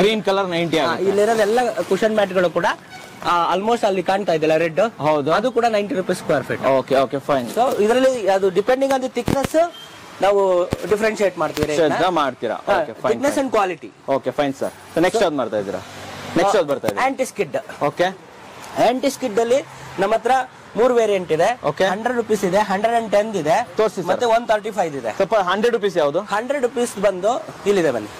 ಗ್ರೀನ್ ಕಲರ್ ನೈಂಟಿ
ಇಲ್ಲಿರೋದೆಲ್ಲ ಕುಶನ್ ಮ್ಯಾಟ್ಗಳು ಕೂಡ ಆಲ್ಮೋಸ್ಟ್ ಅಲ್ಲಿ ಕಾಣ್ತಾ ಇದೆಯಲ್ಲ ರೆಡ್
ಹೌದು.
ಅದು ಕೂಡ ninety rupees square feet
okay okay fine
so ಇದರಲ್ಲಿ ಅದು ಡಿಪೆಂಡಿಂಗ್ ಆನ್ ದಿ ಥಿಕ್ನೆಸ್ ನಾವು ಡಿಫ್ರೆನ್ಶಿಯೇಟ್ ಮಾಡ್ತೀವಿ
ಮಾಡ್ತೀರಾ?
Thickness and quality
okay fine sir next ಯಾವ್ದು ಮಾಡ್ತಾ ಇದೀರಾ ನೆಕ್ಸ್ಟ್ ಯಾವ್ದು ಬರ್ತಾ ಇದೆ
anti skid
okay
anti skid ಅಲ್ಲಿ ನಮ್ಮ ಹತ್ರ ಮೂರು ವೇರಿಯಂಟ್ ಇದೆ. ಹಂಡ್ರೆಡ್ ರುಪೀಸ್ ಇದೆ ಹಂಡ್ರೆಡ್ ಅಂಡ್ ಟೆನ್ ಇದೆ. ಮತ್ತೆ ಒನ್ ತರ್ಟಿ ಫೈವ್ ಇದೆ.
ಸ್ವಲ್ಪ ಹಂಡ್ರೆಡ್ ರುಪೀಸ್ ಯಾವುದು?
ಹಂಡ್ರೆಡ್ ರುಪೀಸ್ ಬಂದು ಇಲ್ಲಿದೆ ಬನ್ನಿ.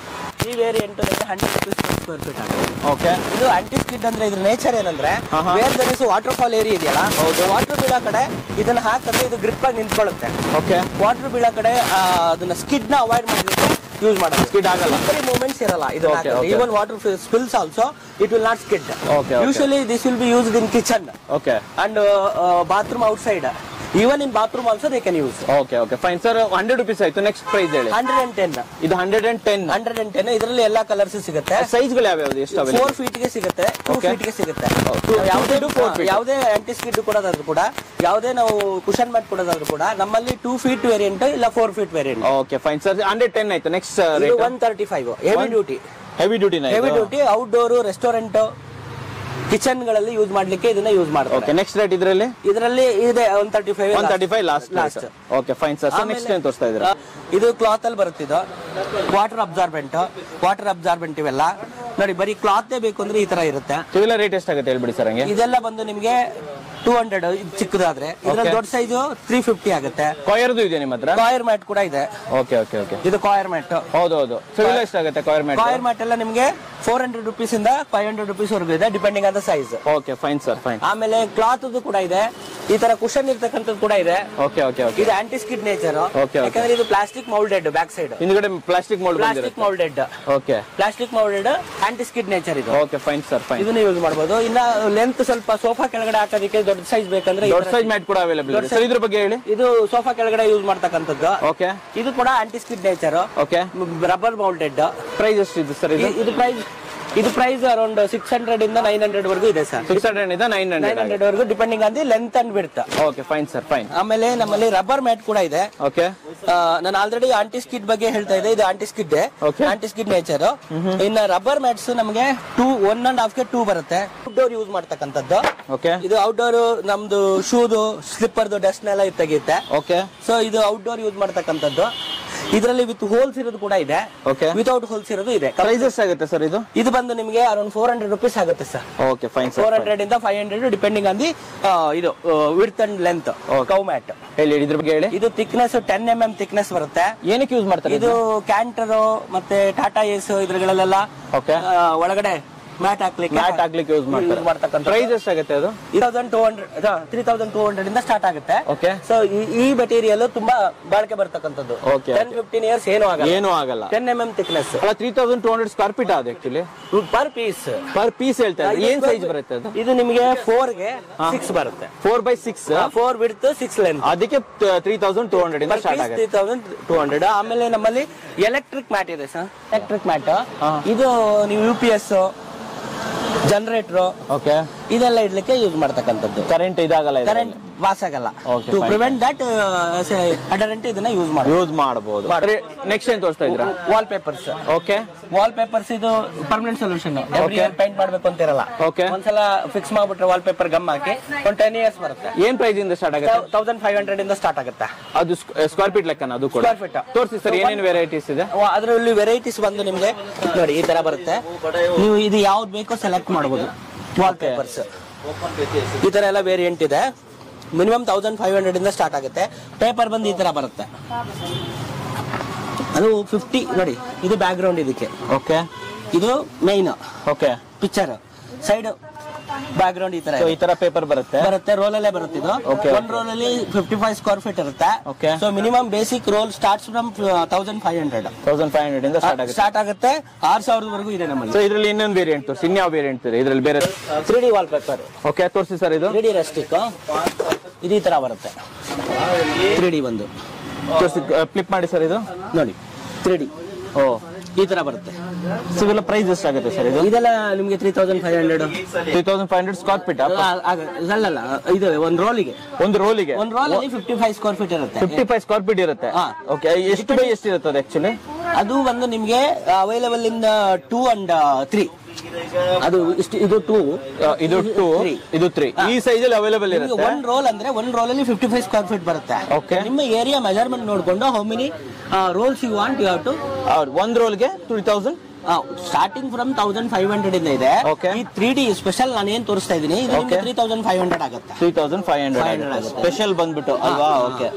ಈ variant hundred rupees square feet ಆಗುತ್ತೆ.
ಓಕೆ
ಇದು ಆಂಟಿ ಸ್ಕಿಡ್ ಅಂದ್ರೆ ಇದ್ರ ನೇಚರ್ ಏನಂದ್ರೆ where there is water fall area ಇದೆಯಲ್ಲ
ಹೌದು.
ವಾಟರ್ ಬೀಳೋ ಕಡೆ ಇದನ್ನ ಹಾಕಿದ್ರೆ ಇದು ಗ್ರಿಪ್ ಆಗಿ ನಿಂತ್ಕೊಳ್ಳುತ್ತೆ.
ಓಕೆ
ವಾಟರ್ ಬೀಳೋ ಕಡೆ ಅದನ್ನ ಸ್ಕಿಡ್ನ ಅವಾಯ್ಡ್ ಮಾಡಲಿಕ್ಕೆ ಯೂಸ್ ಮಾಡೋದು
ಸ್ಕಿಡ್ ಆಗಲ್ಲ.
ಮೂಮೆಂಟ್ಸ್ ಇರಲ್ಲ
ಇದು.
Even water spills also it will not skid. Usually this will be used in kitchen
okay
and bathroom outside even in bathroom also they can use
okay okay fine sir hundred rupees ಆಯ್ತು. Next price ಹೇಳಿ.
Hundred and ten
ಇದು hundred and ten
hundred and ten ಇದರಲ್ಲಿ ಎಲ್ಲಾ colours ಸಿಗುತ್ತೆ.
ಸೈಜ್ಗಳು ಯಾವ್ಯಾವ್ದು? ಎಷ್ಟು
four ಫೀಟ್ಗೆ ಸಿಗುತ್ತೆ. Two ಫೀಟ್ಗೆ ಸಿಗುತ್ತೆ. ಯಾವುದೇ. ಯಾವುದೇ ಆಂಟಿ ಸ್ಕಿಡ್ ಕೊಡೋದಾದ್ರೂ ಕೂಡ ಯಾವುದೇ ನಾವು ಕುಶನ್ ಮ್ಯಾಟ್ ಕೊಡೋದಾದ್ರು ಕೂಡ ನಮ್ಮಲ್ಲಿ ಟೂ ಫೀಟ್ ವೇರಿಯಂಟ್ ಇಲ್ಲ four feet variant
okay fine sir hundred ten ಆಯ್ತು. Next
one thirty five heavy duty
heavy duty
heavy duty outdoor restaurant ಕಿಚನ್ಗಳಲ್ಲಿ use ಮಾಡ್ಲಿಕ್ಕೆ ಇದನ್ನ ಯೂಸ್
ಓಕೆ
ಮಾಡ್ತಾರೆ
ನೆಕ್ಸ್ಟ್ ರೇಟ್ ಇದರಲ್ಲಿ?
ಇದರಲ್ಲಿ ಇದೆ one thirty five
one thirty five last
last
okay fine sir next ಏನ್ ತೋರಿಸ್ತಾ ಇದ್ದೀರಾ?
ಇದು ಕ್ಲಾತ್ ಅಲ್ಲಿ ಬರುತ್ತೆ ಇದು. ವಾಟರ್ ಅಬ್ಸಾರ್ಬೆಂಟ್ ವಾಟರ್ ಅಬ್ಸಾರ್ಬೆಂಟ್ ಇವೆಲ್ಲ. ನೋಡಿ ಬರೀ ಕ್ಲಾತ್ ಬೇಕು ಅಂದ್ರೆ ಈ ತರ ಇರುತ್ತೆ.
ಇವೆಲ್ಲ ರೇಟ್ ಎಷ್ಟಾಗುತ್ತೆ ಹೇಳ್ಬಿಡಿ ಸರ್ ಹಂಗೆ?
ಇದೆಲ್ಲ ಬಂದು ನಿಮಗೆ ಟೂ ಹಂಡ್ರೆಡ್ ಚಿಕ್ಕದಾದ್ರೆ. ಇದ್ರಲ್ಲಿ ದೊಡ್ಡ ಸೈಜ್ ತ್ರೀ ಫಿಫ್ಟಿ ಆಗುತ್ತೆ.
ಕಾಯರ್ದು ಇದೆ ನಿಮ್ಮ ಹತ್ರ?
ಕಾಯರ್ ಮ್ಯಾಟ್ ಕೂಡ ಇದೆ.
ಓಕೆ ಓಕೆ ಓಕೆ
ಇದು ಕಾಯರ್ ಮ್ಯಾಟ್
ಹೌದು ಹೌದು. ಸೊ ಇಲ್ಲ ಎಷ್ಟಾಗುತ್ತೆ ಕಾಯರ್ ಮ್ಯಾಟ್
ಕಾಯರ್ ಮ್ಯಾಟ್ ಎಲ್ಲ ನಿಮಗೆ ಫೋರ್ ಹಂಡ್ರೆಡ್ ರುಪೀಸ್ ಇಂದ ಫೈವ್ ಹಂಡ್ರೆಡ್ ರುಪೀಸ್ ವರೆಗೂ ಇದೆ depending on the size
okay fine sir fine
ಆಮೇಲೆ ಕ್ಲಾತ್ ಕೂಡ ಇದೆ. ಈ ತರ ಕುಶನ್ ಇರ್ತಕ್ಕಂಥದ್ದು ಕೂಡ ಇದೆ.
ಓಕೆ ಓಕೆ ಓಕೆ
ಇದು ಆಂಟಿ ಸ್ಕಿಡ್ ನೇಚರ್
ಓಕೆ.
ಯಾಕಂದ್ರೆ ಇದು ಪ್ಲಾಸ್ಟಿಕ್ ಮೌಲ್ಡೆಡ್ ಬ್ಯಾಕ್ ಸೈಡ್
ಹಿಂದ್ಗಡೆ plastic mould
plastic moulded
okay
plastic moulded anti skid nature ಇದು.
ಓಕೆ ಫೈನ್ ಸರ್ ಫೈನ್
ಇದನ್ನ ಯೂಸ್ ಮಾಡಬಹುದು ಇನ್ನ ಲೆಂತ್ ಸ್ವಲ್ಪ ಸೋಫಾ ಕೆಳಗಡೆ ಹಾಕೋದಕ್ಕೆ ದೊಡ್ಡ ಸೈಜ್ ಬೇಕಂದ್ರೆ
ದೊಡ್ಡ ಸೈಜ್ ಮ್ಯಾಟ್ ಕೂಡ ಅವೈಲೇಬಲ್ ಇದೆ. ಸರ್ ಇದ್ರ ಬಗ್ಗೆ ಹೇಳಿ.
ಇದು ಸೋಫಾ ಕೆಳಗಡೆ ಯೂಸ್ ಮಾಡ್ತಕ್ಕಂಥದ್ದು.
ಓಕೆ.
ಇದು ಕೂಡ anti skid nature
okay.
Rubber moulded
price ಎಷ್ಟು ಇದು ಸರ್ ಇದು?
ಇದು ಪ್ರೈಸ್ ಇದು ಪ್ರೈಸ್ ಅರೌಂಡ್ ಸಿಕ್ಸ್ ಹಂಡ್ರೆಡ್ ಇಂದ ನೈನ್ ಹಂಡ್ರೆಡ್ ವರೆಗೂ ಇದೆ ಸರ್
ಸಿಕ್ಸ್ ಹಂಡ್ರೆಡ್ ಇಂದ ನೈನ್
ನೈನ್
ಹಂಡ್ರೆಡ್
ಹಂಡ್ರೆಡ್ ವರೆಗೂ depending on the length and ಬಿಡ್ತಾ
ಓಕೆ ಫೈನ್ ಸರ್ ಫೈನ್
ಆಮೇಲೆ ನಮ್ಮಲ್ಲಿ ರಬ್ಬರ್ ಮ್ಯಾಟ್ ಕೂಡ ಇದೆ.
ಓಕೆ
ನಾನು ಆಲ್ರೆಡಿ ಆಂಟಿ ಸ್ಕಿಡ್ ಬಗ್ಗೆ ಹೇಳ್ತಾ ಇದ್ದೆ. ಇದು anti skid. Anti skid nature ಇನ್ನ ರಬ್ಬರ್ ಮ್ಯಾಟ್ಸ್ ನಮಗೆ ಟೂ ಒನ್ ಅಂಡ್ ಹಾಫ್ಗೆ ಟೂ ಬರುತ್ತೆ. ಔಟ್ಡೋರ್ ಯೂಸ್ ಮಾಡ್ತಕ್ಕಂಥದ್ದು.
ಓಕೆ
ಇದು ಔಟ್ಡೋರ್ ನಮ್ದು ಶೂದು ಸ್ಲಿಪ್ಪರ್ದು ಡಸ್ಟ್ ನೆಲ್ಲ ತೆಗೆಯುತ್ತೆ.
ಓಕೆ
ಸೊ ಇದು ಔಟ್ಡೋರ್ ಯೂಸ್ ಮಾಡ್ತಕ್ಕಂಥದ್ದು. ಇದರಲ್ಲಿ ವಿತ್ ಹೋಲ್ಸ್ ಇರೋದು ಕೂಡ ಇದೆ.
ಓಕೆ
ವಿತೌಟ್ ಹೋಲ್ಸ್ ಇರೋದು ಇದೆ.
ಪ್ರೈಸಸ್ ಆಗುತ್ತೆ ಸರ್ ಇದು?
ಇದು ಬಂದು ನಿಮಗೆ ಅರೌಂಡ್ ಫೋರ್ ಹಂಡ್ರೆಡ್ ರುಪೀಸ್ ಆಗುತ್ತೆ sir
okay fine
four hundred ಇಂದ five hundred depending on the ಇದು width and length cow mat
ಹೇಳಿ ಇದ್ರ ಬಗ್ಗೆ ಹೇಳಿ?
ಇದು thickness ten M M thickness ಬರುತ್ತೆ.
ಏನಕ್ಕೆ ಯೂಸ್ ಮಾಡ್ತಾರೆ
ಇದು ಕ್ಯಾಂಟರ್ ಮತ್ತೆ ಟಾಟಾ ಏಸ್ ಇದ್ರಗಳಲ್ಲೆಲ್ಲ
ಓಕೆ
ಒಳಗಡೆ ಮ್ಯಾಟ್ ಹಾಕ್ಲಿಕ್ಕೆ
ಮ್ಯಾಟ್ ಹಾಕ್ಲಿಕ್ಕೆ ಯೂಸ್ ಮಾಡ್ತಾರೆ.
ಮಾಡ್ತಕ್ಕಂಥ
ಪ್ರೈಸ್ ಎಷ್ಟಾಗುತ್ತೆ ಅದು?
Thousand two hundred three thousand two hundred ಇಂದ ಸ್ಟಾರ್ಟ್ ಆಗುತ್ತೆ.
ಓಕೆ
ಸೊ ಈ ಮೆಟೀರಿಯಲ್ ತುಂಬಾ ಬಾಳಿಕೆ ಬರ್ತಕ್ಕಂಥದ್ದು.
ಓಕೆ
ಟೆನ್ ಫಿಫ್ಟೀನ್ ಇಯರ್ಸ್ ಏನು ಆಗಲ್ಲ.
ಏನು ಆಗಲ್ಲ.
ಟೆನ್ ಎಂ ಎಂ ಥಿಕ್ನೆಸ್
ಅಲ್ಲ three thousand two hundred square feet ಅದು actually
per piece
per piece ಹೇಳ್ತಾರೆ ಇದ್ದಾರೆ. ಏನ್ ಸೈಜ್ ಬರುತ್ತೆ ಅದು?
ಇದು ನಿಮಗೆ ಫೋರ್ಗೆ ಸಿಕ್ಸ್ ಬರುತ್ತೆ.
Four by six
four width six length
ಅದಕ್ಕೆ ತ್ರೀ ತೌಸಂಡ್ ಟೂ ಹಂಡ್ರೆಡ್ ಇಂದ ಸ್ಟಾರ್ಟ್ ಆಗುತ್ತೆ.
ತ್ರೀ ತೌಸಂಡ್ ಟೂ ಹಂಡ್ರೆಡ್ ಆಮೇಲೆ ನಮ್ಮಲ್ಲಿ ಎಲೆಕ್ಟ್ರಿಕ್ ಮ್ಯಾಟ್ ಇದೆ ಸರ್. ಎಲೆಕ್ಟ್ರಿಕ್ ಮ್ಯಾಟ್ ಇದು ನೀವು U P S Yeah. Generator
okay
ಇದೆಲ್ಲ ಇಡ್ಲಿಕ್ಕೆ ಯೂಸ್ ಮಾಡ್ತಕ್ಕಂಥದ್ದು.
ಕರೆಂಟ್ ಇದಾಗಲ್ಲ
ಕರೆಂಟ್ ವಾಸ್ ಆಗಲ್ಲ. ಟು. ಪ್ರಿವೆಂಟ್ ದಟ್ ಅಡರೆಂಟ್ ಇದನ್ನ ಯೂಸ್ ಮಾಡಿ
ಯೂಸ್ ಮಾಡಬಹುದು ನೆಕ್ಸ್ಟ್ ಏನ್ ತೋರಿಸ್ತಾ ಇದ್ರ
wall papers
okay
wall papers ಇದು permanent solution every year paint ಮಾಡ್ಬೇಕು ಅಂತ ಇರಲ್ಲ
ಓಕೆ
ಒಂದ್ಸಲ ಫಿಕ್ಸ್ ಮಾಡ್ಬಿಟ್ರೆ ವಾಲ್ ಪೇಪರ್ ಗಮ್ ಹಾಕಿ ಒಂದು ಟೆನ್ ಇಯರ್ಸ್ ಬರುತ್ತೆ.
ಏನ್ ಪ್ರೈಸ್ ಇಂದ ಸ್ಟಾರ್ಟ್ ಆಗುತ್ತೆ?
ತೌಸಂಡ್ ಫೈವ್ ಹಂಡ್ರೆಡ್ ಇಂದ ಸ್ಟಾರ್ಟ್ ಆಗುತ್ತೆ.
ಅದು ಸ್ಕ್ವೇರ್ ಫೀಟ್ ಲೆಕ್ಕನ ಅದು ಕೂಡ?
ಸ್ಕ್ವೇರ್ ಫೀಟ್
ತೋರಿಸಿ ಸರ್ ಏನೇನು ವೆರೈಟೀಸ್ ಇದೆ?
ಅದರಲ್ಲಿ ವೆರೈಟೀಸ್ ಬಂದು ನಿಮಗೆ ನೋಡಿ ಈ ತರ ಬರುತ್ತೆ. ನೀವು ಇದು ಯಾವ್ದು ಬೇಕೋ ಸೆಲೆಕ್ಟ್ ಮಾಡಬಹುದು ವಾಲ್ ಪೇಪರ್ಸ್ ಈ ತರ ಎಲ್ಲ ವೇರಿಯಂಟ್ ಇದೆ. ಮಿನಿಮಮ್ ತೌಸಂಡ್ ಫೈವ್ ಹಂಡ್ರೆಡ್ ಇಂದ ಸ್ಟಾರ್ಟ್ ಆಗುತ್ತೆ. ಪೇಪರ್ ಬಂದು ಈ ತರ ಬರುತ್ತೆ. ಅದು ಫಿಫ್ಟಿ ನೋಡಿ ಇದು ಬ್ಯಾಕ್ ಗ್ರೌಂಡ್ ಇದಕ್ಕೆ.
ಓಕೆ
ಇದು main
okay
picture side background ಈ ತರ
ಸೊ. ಈ ತರ ಪೇಪರ್ ಬರುತ್ತೆ?
ಬರುತ್ತೆ ರೋಲ್ ಅಲ್ಲೇ ಬರುತ್ತೆ ಇದು. ಒಂದ್ ರೋಲ್ ಅಲ್ಲಿ ಫಿಫ್ಟಿ ಫೈವ್ ಸ್ಕ್ವೇರ್ ಫೀಟ್ ಇರುತ್ತೆ
okay
so minimum basic roll starts from thousand five hundred
thousand five hundred ಇಂದ ಸ್ಟಾರ್ಟ್ ಆಗುತ್ತೆ.
ಸ್ಟಾರ್ಟ್ ಆಗುತ್ತೆ. ಆರ್ ಸಾವಿರದವರೆಗೂ ಇದೆ ನಮ್ಮಲ್ಲಿ.
ಸೊ ಇದ್ರಲ್ಲಿ ಇನ್ನೊಂದು ವೇರಿಯಂಟ್ ತೋರಿಸಿ ಇನ್ಯಾವ ವೇರಿಯಂಟ್ ಇದೆ. ಇದರಲ್ಲಿ ಬೇರೆ
three D wall paper
okay ತೋರಿಸಿ ಸರ್ ಇದು?
ತ್ರೀ ಡಿ ರೆಸ್ಟಿಕ್ ಇದು ಈ ತರ ಬರುತ್ತೆ. ತ್ರೀ ಡಿ ಬಂದು
ತೋರಿಸಿ ಫ್ಲಿಪ್ ಮಾಡಿ ಸರ್ ಇದು.
ನೋಡಿ ತ್ರೀ ಡಿ
ಓ.
ಈ ತರ ಬರುತ್ತೆ.
ಸೊ ಇವೆಲ್ಲ ಪ್ರೈಸ್ ಎಷ್ಟಾಗುತ್ತೆ ಸರ್ ಇದು?
ಇದೆಲ್ಲ ನಿಮಗೆ three thousand five hundred
three thousand five hundred square feet
ಅಲ್ಲಲ್ಲ ಇದು ಒಂದು ರೋಲಿಗೆ.
ಒಂದು ರೋಲಿಗೆ?
ಒಂದು ರೋಲ್ ಅಲ್ಲಿ ಫಿಫ್ಟಿ ಫೈವ್ ಸ್ಕ್ವೇರ್ ಫೀಟ್ ಇರುತ್ತೆ
ಫಿಫ್ಟಿ ಫೈವ್ ಸ್ಕ್ವೇರ್ ಫೀಟ್ ಇರುತ್ತೆ ಓಕೆ ಎಷ್ಟು ಬೈ ಎಷ್ಟು ಇರುತ್ತದೆ ಆಕ್ಚುಲಿ
ಅದು ಒಂದು ನಿಮ್ಗೆ ಅವೈಲೇಬಲ್ ಇಂದ ಟೂ ಅಂಡ್ ತ್ರೀ ಅದು ಇಷ್ಟು ಇದು ಟೂ
ಇದು ಟೂ. ಇದು ತ್ರೀ ಈ ಸೈಜ್ ಅಲ್ಲಿ ಅವೈಲೇಬಲ್ ಇರುತ್ತೆ?
ಒನ್ ರೋಲ್ ಅಂದ್ರೆ ಒನ್ ರೋಲ್ ಅಲ್ಲಿ ಫಿಫ್ಟಿ ಫೈವ್ ಸ್ಕ್ವೇರ್ ಫೀಟ್ ಬರುತ್ತೆ.
ಓಕೆ
ನಿಮ್ಮ ಏರಿಯಾ ಮೆಜರ್ಮೆಂಟ್ ನೋಡ್ಕೊಂಡು how many rolls you want you have to
one roll ರೋಲ್ಗೆ three thousand
starting from thousand five hundred ಇಂದ ಇದೆ. ಈ ತ್ರೀ ಡಿ ಸ್ಪೆಷಲ್ ನಾನು ಏನ್ ತೋರಿಸ್ತಾ ಇದೀನಿ? ಇದು. ತ್ರೀ ತೌಸಂಡ್ ಫೈವ್ ಹಂಡ್ರೆಡ್ ಆಗುತ್ತೆ.
Three thousand five hundred special ಬಂದ್ಬಿಟ್ಟು. ಅಲ್ವಾ? ಓಕೆ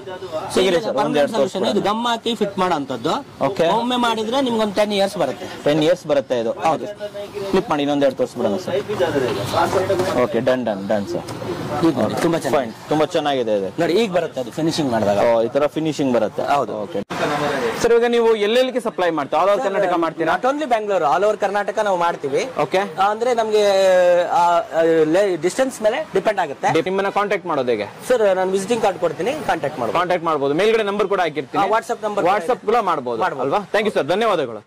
ಸೊಲ್ಯೂಷನ್ ಇದು ಗಮ್ ಹಾಕಿ ಫಿಟ್ ಮಾಡೋಂಥದ್ದು
Okay.
ಒಮ್ಮೆ ಮಾಡಿದ್ರೆ ನಿಮ್ಗೆ ಒಂದು ಟೆನ್ ಇಯರ್ಸ್ ಬರುತ್ತೆ.
ಟೆನ್ ಇಯರ್ಸ್ ಬರುತ್ತೆ ಇದು. ಹೌದು. ಕ್ಲಿಪ್ ಮಾಡಿ ಇನ್ನೊಂದ್ ಎರಡು ತೋರಿಸ್ಬಿಡೋಣ sir. Okay done done done sir
ತುಂಬಾ ಚೆನ್ನಾಗಿ
ಫೈನ್ ತುಂಬಾ ಚೆನ್ನಾಗಿದೆ ಇದು.
ನೋಡಿ ಈಗ ಬರುತ್ತೆ ಅದು ಫಿನಿಶಿಂಗ್ ಮಾಡಿದಾಗ.
ಓ, ಈ ತರ ಫಿನಿಶಿಂಗ್ ಬರುತ್ತೆ.
ಹೌದು.
ಓಕೆ ಸರ್ ಇವಾಗ ನೀವು ಎಲ್ಲೆಲ್ಲಿಗೆ ಸಪ್ಲೈ ಮಾಡ್ತೀರಾ? ಆಲ್ ಓವರ್ ಕರ್ನಾಟಕ ಮಾಡ್ತೀರಾ?
Not only Bangalore all over Karnataka ನಾವು ಮಾಡ್ತೀವಿ.
ಓಕೆ
ಅಂದ್ರೆ ನಮ್ಗೆ ಡಿಸ್ಟೆನ್ಸ್ ಮೇಲೆ ಡಿಪೆಂಡ್ ಆಗುತ್ತೆ.
ನಿಮ್ಮನ್ನ ಕಾಂಟ್ಯಾಕ್ಟ್ ಮಾಡೋದು ಹೇಗೆ?
ಸರ್ ನಾನು ವಿಸಿಟಿಂಗ್ ಕಾರ್ಡ್ ಕೊಡ್ತೀನಿ ಕಾಂಟ್ಯಾಕ್ಟ್ ಮಾಡ್ಬೋದು.
ಕಾಂಟ್ಯಾಕ್ಟ್ ಮಾಡಬಹುದು ಮೇಲ್ಗಡೆ ನಂಬರ್ ಕೂಡ ಹಾಕಿರ್ತೀನಿ.
ವಾಟ್ಸ್ಆಪ್ ನಂಬರ್
ವಾಟ್ಸ್ಆಪ್ ಕೂಡ ಮಾಡಬಹುದು. ಅಲ್ವಾ? ಥ್ಯಾಂಕ್ ಯು ಸರ್ ಧನ್ಯವಾದಗಳು.